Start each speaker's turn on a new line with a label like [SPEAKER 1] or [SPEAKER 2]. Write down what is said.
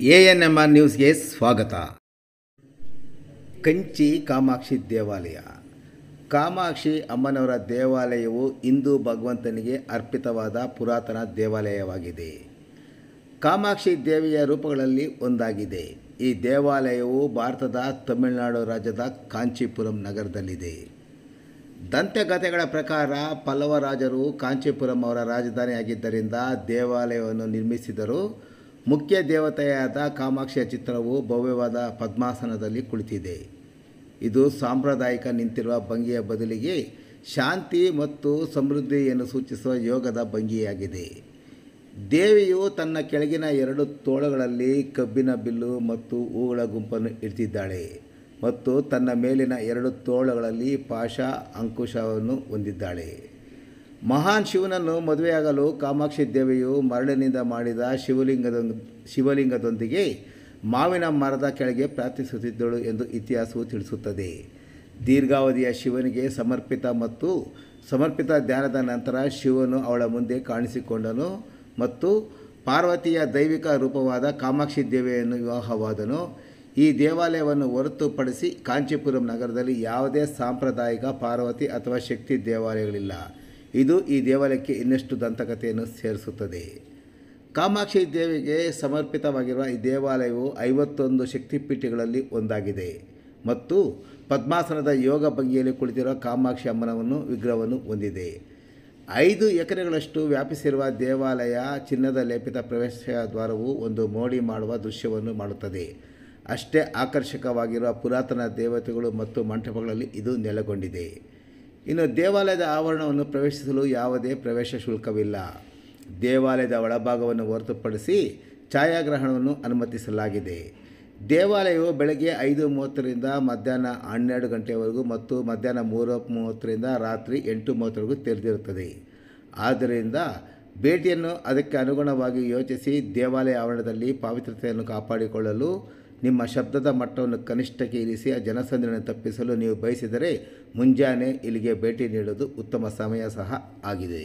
[SPEAKER 1] A N M R ನ್ಯೂಸ್ಗೆ ಸ್ವಾಗತ. ಕಂಚಿ ಕಾಮಾಕ್ಷಿ ದೇವಾಲಯ. ಕಾಮಾಕ್ಷಿ ಅಮ್ಮನವರ ದೇವಾಲಯವು ಹಿಂದೂ ಭಗವಂತನಿಗೆ ಅರ್ಪಿತವಾದ ಪುರಾತನ ದೇವಾಲಯವಾಗಿದೆ. ಕಾಮಾಕ್ಷಿ ದೇವಿಯ ರೂಪಗಳಲ್ಲಿ ಒಂದಾಗಿದೆ. ಈ ದೇವಾಲಯವು ಭಾರತದ ತಮಿಳುನಾಡು ರಾಜ್ಯದ ಕಾಂಚೀಪುರಂ ನಗರದಲ್ಲಿದೆ. ದಂತಕಥೆಗಳ ಪ್ರಕಾರ ಪಲ್ಲವ ರಾಜರು ಕಾಂಚೀಪುರಂ ಅವರ ರಾಜಧಾನಿಯಾಗಿದ್ದರಿಂದ ದೇವಾಲಯವನ್ನು ನಿರ್ಮಿಸಿದರು. ಮುಖ್ಯ ದೇವತೆಯಾದ ಕಾಮಾಕ್ಷಿಯ ಚಿತ್ರವು ಭವ್ಯವಾದ ಪದ್ಮಾಸನದಲ್ಲಿ ಕುಳಿತಿದೆ. ಇದು ಸಾಂಪ್ರದಾಯಿಕ ನಿಂತಿರುವ ಭಂಗಿಯ ಬದಲಿಗೆ ಶಾಂತಿ ಮತ್ತು ಸಮೃದ್ಧಿಯನ್ನು ಸೂಚಿಸುವ ಯೋಗದ ಭಂಗಿಯಾಗಿದೆ. ದೇವಿಯು ತನ್ನ ಕೆಳಗಿನ ಎರಡು ತೋಳುಗಳಲ್ಲಿ ಕಬ್ಬಿನ ಬಿಲ್ಲು ಮತ್ತು ಹೂಗಳ ಗುಂಪನ್ನು ಇಡ್ತಿದ್ದಾಳೆ ಮತ್ತು ತನ್ನ ಮೇಲಿನ ಎರಡು ತೋಳುಗಳಲ್ಲಿ ಪಾಶ ಅಂಕುಶವನ್ನು ಹೊಂದಿದ್ದಾಳೆ. ಮಹಾನ್ ಶಿವನನ್ನು ಮದುವೆಯಾಗಲು ಕಾಮಾಕ್ಷಿ ದೇವಿಯು ಮರಳಿನಿಂದ ಮಾಡಿದ ಶಿವಲಿಂಗದ ಶಿವಲಿಂಗದೊಂದಿಗೆ ಮಾವಿನ ಮರದ ಕೆಳಗೆ ಪ್ರಾರ್ಥಿಸುತ್ತಿದ್ದಳು ಎಂದು ಇತಿಹಾಸವು ತಿಳಿಸುತ್ತದೆ. ದೀರ್ಘಾವಧಿಯ ಶಿವನಿಗೆ ಸಮರ್ಪಿತ ಮತ್ತು ಸಮರ್ಪಿತ ಧ್ಯಾನದ ನಂತರ ಶಿವನು ಅವಳ ಮುಂದೆ ಕಾಣಿಸಿಕೊಂಡನು ಮತ್ತು ಪಾರ್ವತಿಯ ದೈವಿಕ ರೂಪವಾದ ಕಾಮಾಕ್ಷಿ ದೇವಿಯನ್ನು ವಿವಾಹವಾದನು. ಈ ದೇವಾಲಯವನ್ನು ಹೊರತುಪಡಿಸಿ ಕಾಂಚೀಪುರಂ ನಗರದಲ್ಲಿ ಯಾವುದೇ ಸಾಂಪ್ರದಾಯಿಕ ಪಾರ್ವತಿ ಅಥವಾ ಶಕ್ತಿ ದೇವಾಲಯಗಳಿಲ್ಲ. ಇದು ಈ ದೇವಾಲಯಕ್ಕೆ ಇನ್ನಷ್ಟು ದಂತಕಥೆಯನ್ನು ಸೇರಿಸುತ್ತದೆ. ಕಾಮಾಕ್ಷಿ ದೇವಿಗೆ ಸಮರ್ಪಿತವಾಗಿರುವ ಈ ದೇವಾಲಯವು ಐವತ್ತೊಂದು ಶಕ್ತಿಪೀಠಗಳಲ್ಲಿ ಒಂದಾಗಿದೆ ಮತ್ತು ಪದ್ಮಾಸನದ ಯೋಗ ಭಂಗಿಯಲ್ಲಿ ಕುಳಿತಿರುವ ಕಾಮಾಕ್ಷಿ ಅಮ್ಮನವನ್ನು ವಿಗ್ರಹವನ್ನು ಹೊಂದಿದೆ. ಐದು ಎಕರೆಗಳಷ್ಟು ವ್ಯಾಪಿಸಿರುವ ದೇವಾಲಯ ಚಿನ್ನದ ಲೇಪಿತ ಪ್ರವೇಶ ದ್ವಾರವು ಒಂದು ಮೋಡಿ ಮಾಡುವ ದೃಶ್ಯವನ್ನು ಮಾಡುತ್ತದೆ. ಅಷ್ಟೇ ಆಕರ್ಷಕವಾಗಿರುವ ಪುರಾತನ ದೇವತೆಗಳು ಮತ್ತು ಮಂಟಪಗಳಲ್ಲಿ ಇದು ನೆಲೆಗೊಂಡಿದೆ. ಇನ್ನು ದೇವಾಲಯದ ಆವರಣವನ್ನು ಪ್ರವೇಶಿಸಲು ಯಾವುದೇ ಪ್ರವೇಶ ಶುಲ್ಕವಿಲ್ಲ. ದೇವಾಲಯದ ಒಳಭಾಗವನ್ನು ಹೊರತುಪಡಿಸಿ ಛಾಯಾಗ್ರಹಣವನ್ನು ಅನುಮತಿಸಲಾಗಿದೆ. ದೇವಾಲಯವು ಬೆಳಗ್ಗೆ ಐದು ಮೂವತ್ತರಿಂದ ಮಧ್ಯಾಹ್ನ ಹನ್ನೆರಡು ಗಂಟೆವರೆಗೂ ಮತ್ತು ಮಧ್ಯಾಹ್ನ ಮೂರು ಮೂವತ್ತರಿಂದ ರಾತ್ರಿ ಎಂಟು ಮೂವತ್ತರೆಗೂ ತೆರೆದಿರುತ್ತದೆ. ಆದ್ದರಿಂದ ಭೇಟಿಯನ್ನು ಅದಕ್ಕೆ ಅನುಗುಣವಾಗಿ ಯೋಚಿಸಿ ದೇವಾಲಯ ಆವರಣದಲ್ಲಿ ಪಾವಿತ್ರತೆಯನ್ನು ಕಾಪಾಡಿಕೊಳ್ಳಲು ನಿಮ್ಮ ಶಬ್ದದ ಮಟ್ಟವನ್ನು ಕನಿಷ್ಠಕ್ಕೆ ಇರಿಸಿ, ಆ ಜನಸಂದಣಿಯನ್ನು ತಪ್ಪಿಸಲು ನೀವು ಬಯಸಿದರೆ ಮುಂಜಾನೆ ಇಲ್ಲಿಗೆ ಭೇಟಿ ನೀಡೋದು ಉತ್ತಮ ಸಮಯ ಸಹ ಆಗಿದೆ.